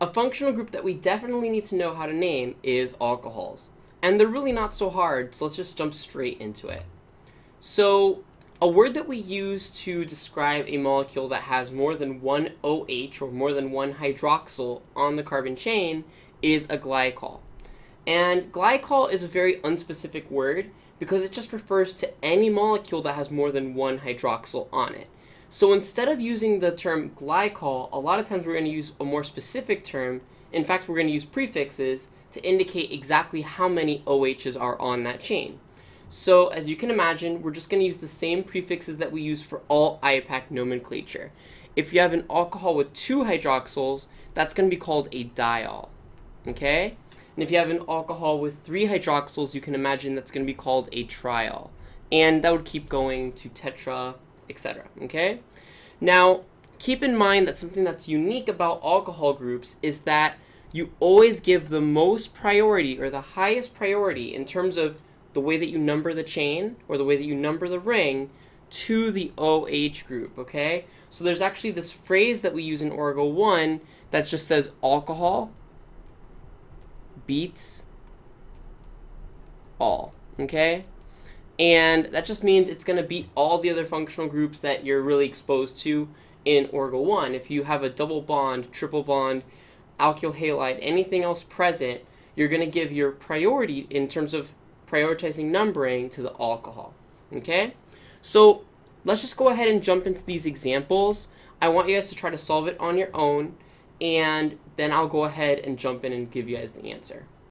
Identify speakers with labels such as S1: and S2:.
S1: a functional group that we definitely need to know how to name is alcohols. And they're really not so hard, so let's just jump straight into it. So, a word that we use to describe a molecule that has more than one OH or more than one hydroxyl on the carbon chain is a glycol. And glycol is a very unspecific word because it just refers to any molecule that has more than one hydroxyl on it. So instead of using the term glycol, a lot of times we're going to use a more specific term. In fact, we're going to use prefixes to indicate exactly how many OHs are on that chain. So as you can imagine, we're just going to use the same prefixes that we use for all IUPAC nomenclature. If you have an alcohol with two hydroxyls, that's going to be called a diol. Okay? And if you have an alcohol with three hydroxyls, you can imagine that's going to be called a triol. And that would keep going to tetra, etc. Okay? Now, keep in mind that something that's unique about alcohol groups is that you always give the most priority or the highest priority in terms of the way that you number the chain or the way that you number the ring to the OH group, okay? So there's actually this phrase that we use in Orgo 1 that just says alcohol beats all, okay? And that just means it's going to beat all the other functional groups that you're really exposed to in Orgo 1. If you have a double bond, triple bond, alkyl halide, anything else present, you're going to give your priority in terms of prioritizing numbering to the alcohol. Okay? So let's just go ahead and jump into these examples. I want you guys to try to solve it on your own, and then I'll go ahead and jump in and give you guys the answer.